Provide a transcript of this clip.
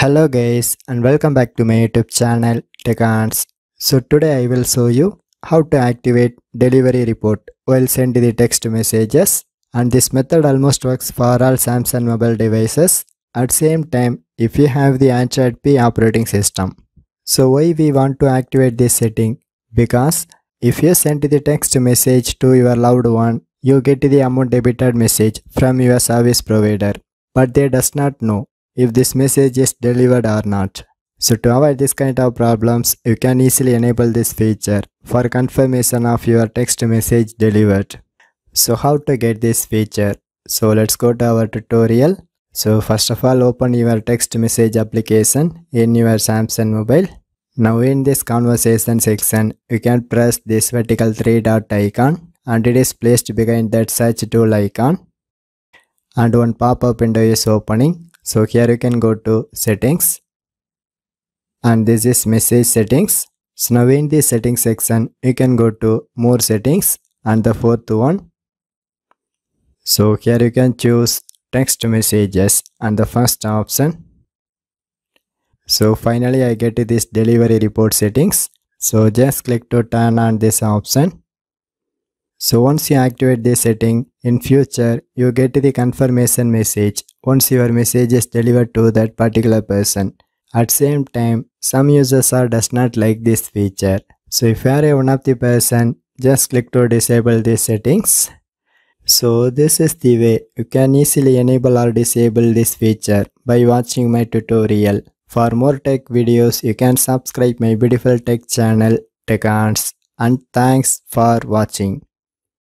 Hello guys and welcome back to my YouTube channel Teconz. So today I will show you how to activate delivery report while sending the text messages and this method almost works for all Samsung mobile devices at same time if you have the Android P operating system. So why we want to activate this setting? Because if you send the text message to your loved one, you get the amount debited message from your service provider but they does not know if this message is delivered or not. So to avoid this kind of problems, you can easily enable this feature for confirmation of your text message delivered. So how to get this feature? So let's go to our tutorial. So first of all open your text message application in your Samsung mobile. Now in this conversation section, you can press this vertical three dot icon and it is placed behind that search tool icon and one pop-up window is opening so here you can go to settings. And this is message settings. So now in the settings section you can go to more settings and the fourth one. So here you can choose text messages and the first option. So finally i get this delivery report settings. So just click to turn on this option so once you activate this setting, in future you get the confirmation message once your message is delivered to that particular person. At same time, some users are does not like this feature. So if you are one of the person, just click to disable these settings. So this is the way you can easily enable or disable this feature by watching my tutorial. For more tech videos, you can subscribe my beautiful tech channel, Teconz. And thanks for watching.